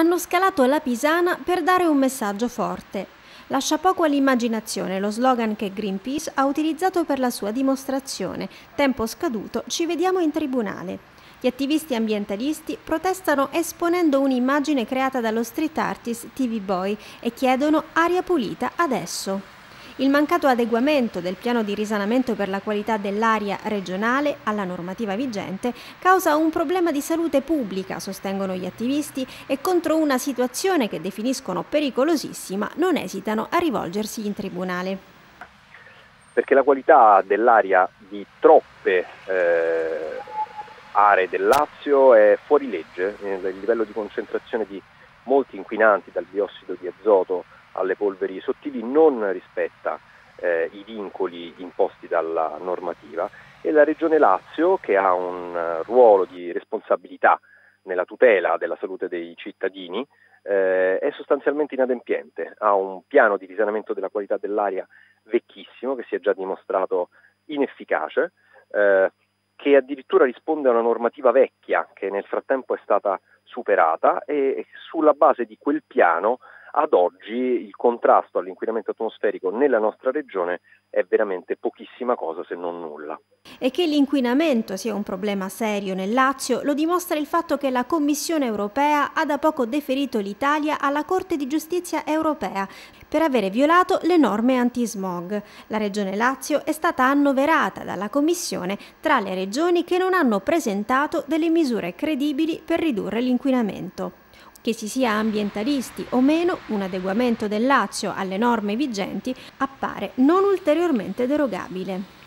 hanno scalato la Pisana per dare un messaggio forte. Lascia poco all'immaginazione lo slogan che Greenpeace ha utilizzato per la sua dimostrazione. Tempo scaduto, ci vediamo in tribunale. Gli attivisti ambientalisti protestano esponendo un'immagine creata dallo street artist TV Boy e chiedono aria pulita adesso. Il mancato adeguamento del piano di risanamento per la qualità dell'aria regionale alla normativa vigente causa un problema di salute pubblica, sostengono gli attivisti, e contro una situazione che definiscono pericolosissima non esitano a rivolgersi in tribunale. Perché la qualità dell'aria di troppe eh, aree del Lazio è fuori legge, il livello di concentrazione di molti inquinanti dal biossido di azoto alle polveri sottili non rispetta eh, i vincoli imposti dalla normativa. E la Regione Lazio, che ha un uh, ruolo di responsabilità nella tutela della salute dei cittadini, eh, è sostanzialmente inadempiente, ha un piano di risanamento della qualità dell'aria vecchissimo che si è già dimostrato inefficace, eh, che addirittura risponde a una normativa vecchia che nel frattempo è stata superata e sulla base di quel piano ad oggi il contrasto all'inquinamento atmosferico nella nostra regione è veramente pochissima cosa se non nulla. E che l'inquinamento sia un problema serio nel Lazio lo dimostra il fatto che la Commissione europea ha da poco deferito l'Italia alla Corte di giustizia europea per avere violato le norme anti-smog. La regione Lazio è stata annoverata dalla Commissione tra le regioni che non hanno presentato delle misure credibili per ridurre l'inquinamento. Che si sia ambientalisti o meno, un adeguamento del Lazio alle norme vigenti appare non ulteriormente derogabile.